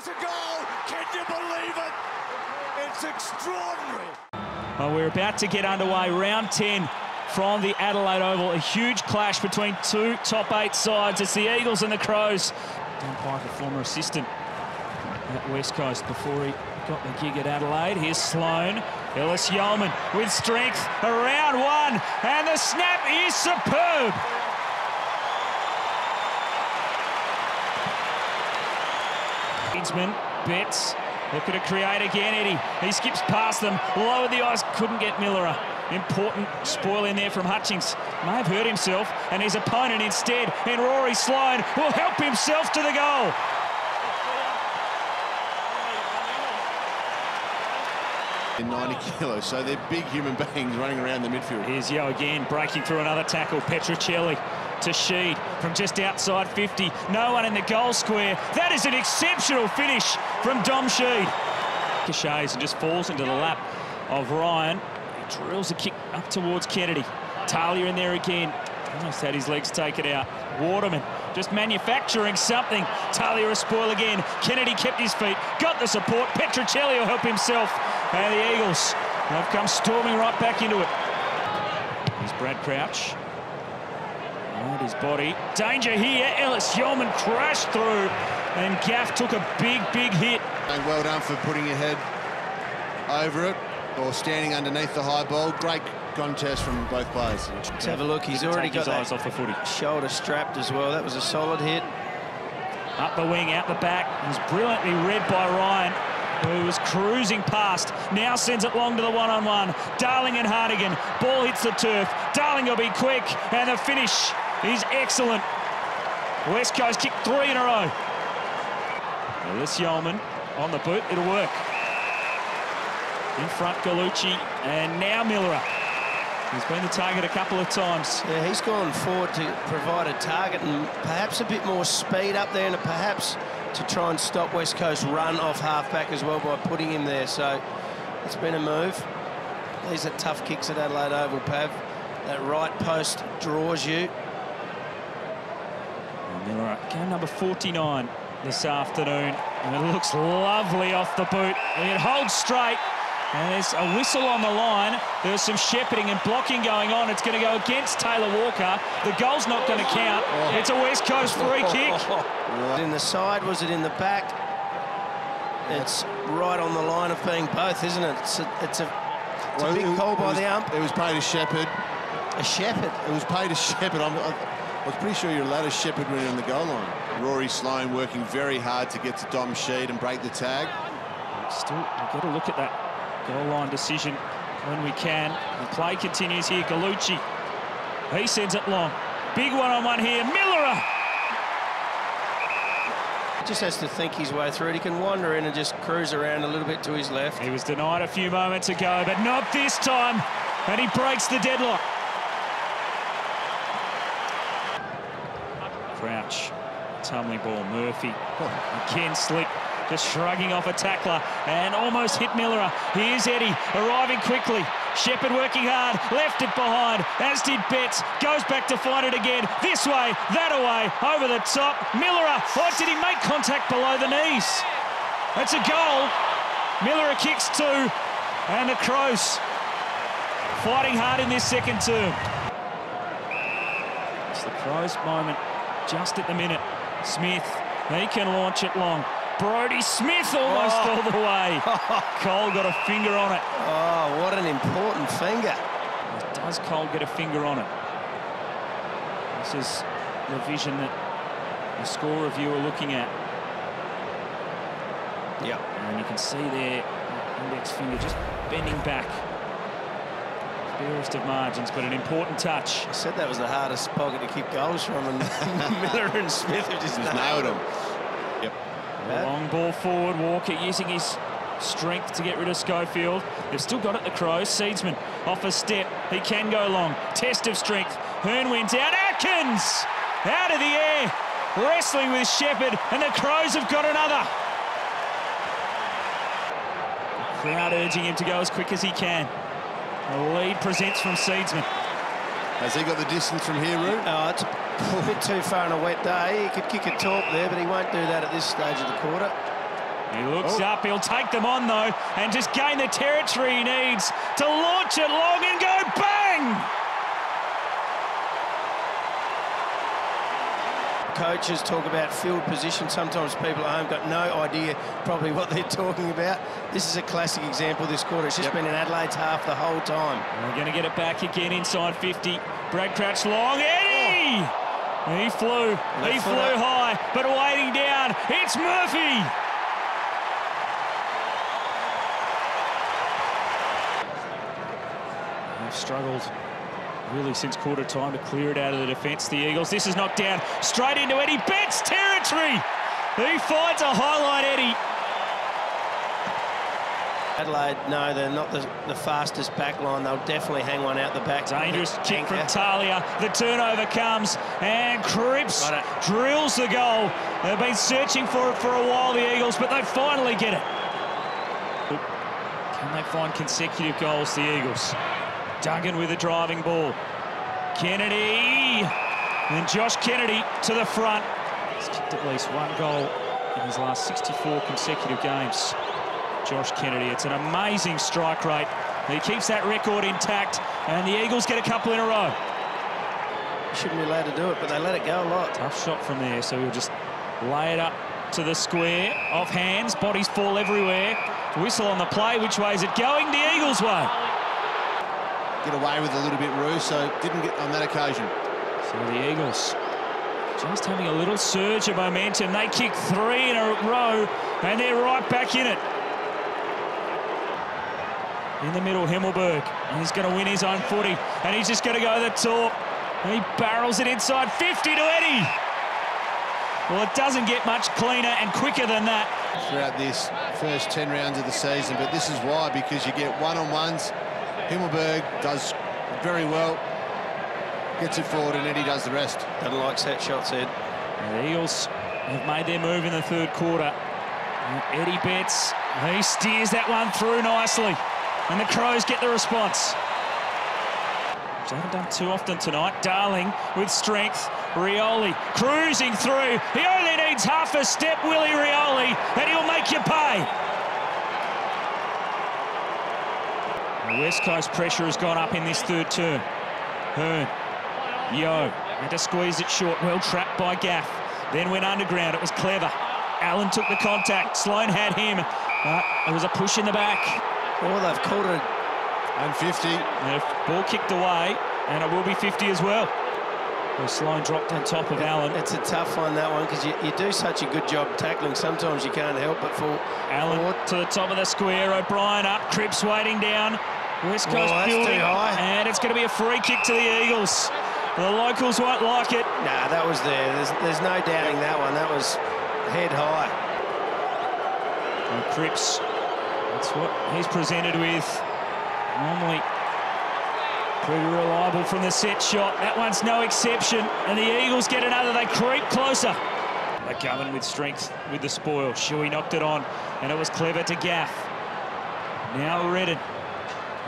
It's a goal! Can you believe it? It's extraordinary. Well, we're about to get underway. Round 10 from the Adelaide Oval. A huge clash between two top eight sides. It's the Eagles and the Crows. Dan Piker, former assistant at West Coast before he got the gig at Adelaide. Here's Sloane. Ellis Yeoman with strength around one. And the snap is superb. Kingsman, Betts, looking to create again, Eddie. He skips past them, lowered the ice, couldn't get Milera. Important spoil in there from Hutchings. May have hurt himself, and his opponent instead, And Rory Sloane, will help himself to the goal. In 90 kilos, so they're big human beings running around the midfield. Here's Yeo again, breaking through another tackle. Petruccelli to Sheed from just outside 50. No one in the goal square. That is an exceptional finish from Dom Sheed. Ricochets and just falls into the lap of Ryan. He drills a kick up towards Kennedy. Talia in there again. Almost had his legs taken out. Waterman just manufacturing something. Talia a spoil again. Kennedy kept his feet, got the support. Petruccelli will help himself. And the Eagles have come storming right back into it. Here's Brad Crouch. And his body. Danger here. Ellis Yeoman crashed through. And Gaff took a big, big hit. And well done for putting your head over it or standing underneath the high ball. Great contest from both players. Let's have a look. He's already got his eyes off the footy. shoulder strapped as well. That was a solid hit. Up the wing, out the back. It was brilliantly read by Ryan, who was cruising past. Now sends it long to the one-on-one. Darling and Hartigan. Ball hits the turf. Darling will be quick, and the finish is excellent. West Coast kick three in a row. Ellis Yeoman on the boot. It'll work. In front, Galucci, and now Milera. He's been the target a couple of times. Yeah, he's gone forward to provide a target and perhaps a bit more speed up there and perhaps to try and stop West Coast run off halfback as well by putting him there. So it's been a move. These are tough kicks at Adelaide Oval, Pav. That right post draws you. Milera, game number 49 this afternoon. And it looks lovely off the boot. It holds straight. And there's a whistle on the line. There's some shepherding and blocking going on. It's going to go against Taylor Walker. The goal's not going to count. It's a West Coast free kick. In the side, was it in the back? It's right on the line of being both, isn't it? It's a, it's a, it's a big it- call it by was- the ump. It was paid a shepherd. A shepherd. It was paid a shepherd. I'm, I was pretty sure you're allowed a shepherd when you're on the goal line. Rory Sloane working very hard to get to Dom Sheed and break the tag. Still, we've got to look at that goal line decision when we can. The play continues here. Galucci, he sends it long. Big one-on-one here. Milera. Just has to think his way through it. He can wander in and just cruise around a little bit to his left. He was denied a few moments ago, but not this time. And he breaks the deadlock. Crouch, tumbling ball, Murphy. Again slick, just shrugging off a tackler and almost hit Milera. Here's Eddie arriving quickly. Sheppard working hard, left it behind, as did Betts. Goes back to find it again. This way, that away, over the top. Milera, oh, did he make contact below the knees? That's a goal. Milera kicks two, and the Crows fighting hard in this second term. It's the Crows' moment just at the minute. Smith, he can launch it long. Brodie Smith almost Oh. all the way. Cole got a finger on it. Oh, what an important finger. Does Cole get a finger on it? This is the vision that the score review are looking at. Yep. And you can see there, index finger just bending back. Barest of margins, but an important touch. I said that was the hardest pocket to keep goals from, and Milera and Smith have just, Just nailed him. Yep. Long ball forward, Walker using his strength to get rid of Schofield. They've still got it, the Crows. Seedsman off a step. He can go long. Test of strength. Hurn wins out. Atkins out of the air. Wrestling with Sheppard, and the Crows have got another. The crowd urging him to go as quick as he can. The lead presents from Seedsman. Has he got the distance from here, Root? Oh, it's a bit too far on a wet day. He could kick a torp there, but he won't do that at this stage of the quarter. He looks Oh. up, he'll take them on though, and just gain the territory he needs to launch it long and go bang! Coaches talk about field position. Sometimes people at home got no idea probably what they're talking about. This is a classic example this quarter. It's just Yep. been in Adelaide's half the whole time. We're going to get it back again inside 50. Brad Crouch long, Eddie! Oh. He flew, he flew footer. high, but waiting down, it's Murphy! They've struggled really since quarter time to clear it out of the defence, the Eagles. This is knocked down straight into Eddie Betts territory! He finds a highlight, Eddie. Adelaide, no, they're not the, the fastest back line. They'll definitely hang one out the back. Dangerous kick from Talia. The turnover comes and Cripps drills the goal. They've been searching for it for a while, the Eagles, but they finally get it. Can they find consecutive goals, the Eagles? Duggan with a driving ball. Kennedy. And Josh Kennedy to the front. He's kicked at least one goal in his last 64 consecutive games. Josh Kennedy. It's an amazing strike rate. He keeps that record intact, and the Eagles get a couple in a row. Shouldn't be allowed to do it, but they let it go a lot. Tough shot from there, so he'll just lay it up to the square. Off hands, bodies fall everywhere. Whistle on the play. Which way is it going? The Eagles' way. Get away with a little bit, Roo, Russo. Didn't get on that occasion. So the Eagles just having a little surge of momentum. They kick three in a row, and they're right back in it. In the middle, Himmelberg. He's going to win his own footy, and he's just going to go the top. And he barrels it inside 50 to Eddie. Well, it doesn't get much cleaner and quicker than that. throughout this first 10 rounds of the season, but this is why, because you get one-on-ones. Himmelberg does very well, gets it forward, and Eddie does the rest. Doesn't like set shots, Ed. The Eagles have made their move in the third quarter. And Eddie Betts, he steers that one through nicely. And the Crows get the response. Which they haven't done too often tonight. Darling with strength. Rioli cruising through. He only needs half a step, Willie Rioli, and he'll make you pay. The West Coast pressure has gone up in this third term. Hurn, Yeo, had to squeeze it short. Well trapped by Gaff. Then went underground. It was clever. Allen took the contact. Sloane had him. But it was a push in the back. Oh, they've called it. And 50. The ball kicked away, and it will be 50 as well. Well, Sloane dropped on top of Allen. It's a tough one, that one, because you, you do such a good job tackling. Sometimes you can't help but fall Allen forward. to the top of the square. O'Brien up. Cripps waiting down. West Oh, Coast too building. high. And it's going to be a free kick to the Eagles. The locals won't like it. Nah, that was there. There's, there's no doubting that one. That was head high. And Cripps, that's what he's presented with. Normally pretty reliable from the set shot. That one's no exception. And the Eagles get another. They creep closer. McGovern with strength with the spoil. Shuey knocked it on, and it was clever to Gaff. Now Redden.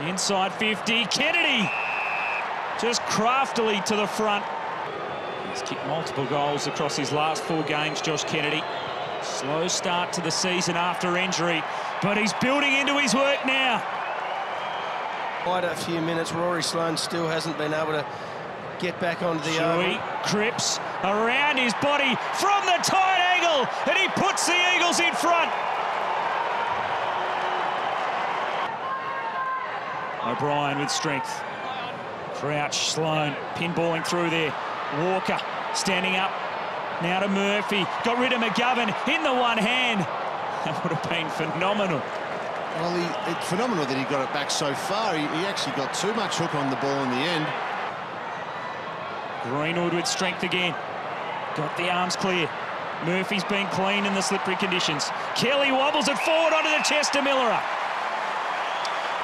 Inside 50. Kennedy just craftily to the front. He's kicked multiple goals across his last four games, Josh Kennedy. Slow start to the season after injury, but he's building into his work now. Quite a few minutes. Rory Sloane still hasn't been able to get back onto the Shuey oval. Cripps around his body from the tight angle, and he puts the Eagles in front. O'Brien with strength. Crouch, Sloane, pinballing through there. Walker standing up. Now to Murphy. Got rid of McGovern in the one hand. That would have been phenomenal. Well, he, it's phenomenal that he got it back so far. He, he actually got too much hook on the ball in the end. Greenwood with strength again. Got the arms clear. Murphy's been clean in the slippery conditions. Kelly wobbles it forward onto the chest of Milera.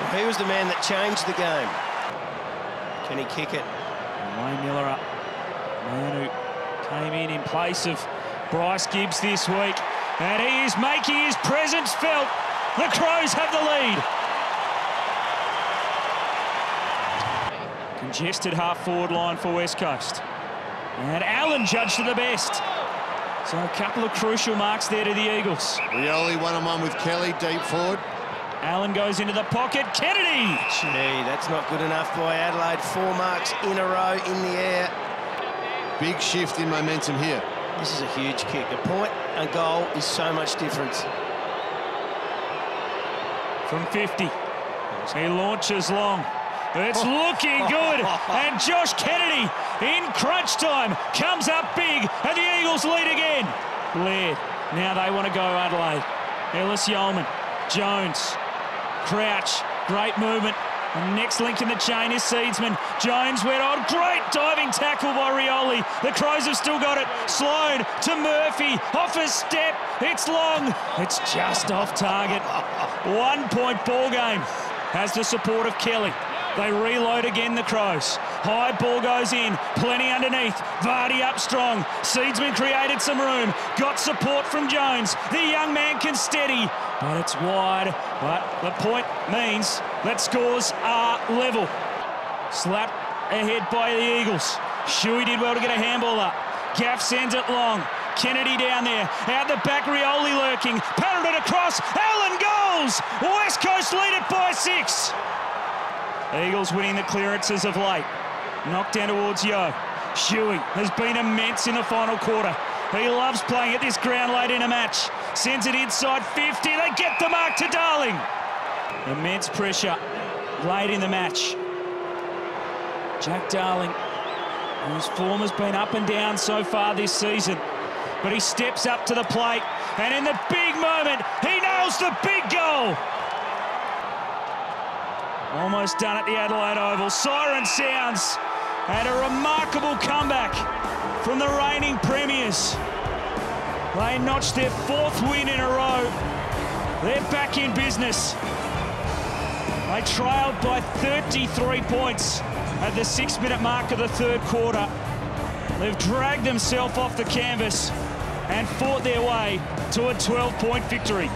Well, he was the man that changed the game. Can he kick it? Wayne Milera up. Man who came in in place of Bryce Gibbs this week. And he is making his presence felt. The Crows have the lead. Congested half forward line for West Coast. And Allen judged to the best. So a couple of crucial marks there to the Eagles. Rioli one-on-one with Kelly, deep forward. Allen goes into the pocket. Kennedy! Gee, that's not good enough by Adelaide. Four marks in a row in the air. Big shift in momentum here. This is a huge kick. A point, a goal is so much difference. From 50. He launches long. It's looking good. And Josh Kennedy in crunch time comes up big and the Eagles lead again. Laird. Now they want to go Adelaide. Ellis Yeoman. Jones. Crouch. Great movement. And next link in the chain is Seedsman. Jones went on. Great diving tackle by Rioli. The Crows have still got it. Sloane to Murphy. Off a step. It's long. It's just off target. One point ball game. Has the support of Kelly. They reload again, the Crows. High ball goes in, plenty underneath. Vardy up strong. Seedsman created some room. Got support from Jones. The young man can steady, but it's wide. But the point means that scores are level. Slap ahead by the Eagles. Shuey did well to get a handball up. Gaff sends it long. Kennedy down there. Out the back, Rioli lurking. Patted it across. Allen goals! West Coast lead it by six. Eagles winning the clearances of late. Knocked down towards Yeo. Shuey has been immense in the final quarter. He loves playing at this ground late in a match. Sends it inside 50. They get the mark to Darling. Immense pressure late in the match. Jack Darling, whose form has been up and down so far this season, but he steps up to the plate, and in the big moment, he nails the big goal. Almost done at the Adelaide Oval. Siren sounds, and a remarkable comeback from the reigning premiers. They notched their fourth win in a row. They're back in business. They trailed by 33 points at the six-minute mark of the third quarter. They've dragged themselves off the canvas and fought their way to a 12-point victory.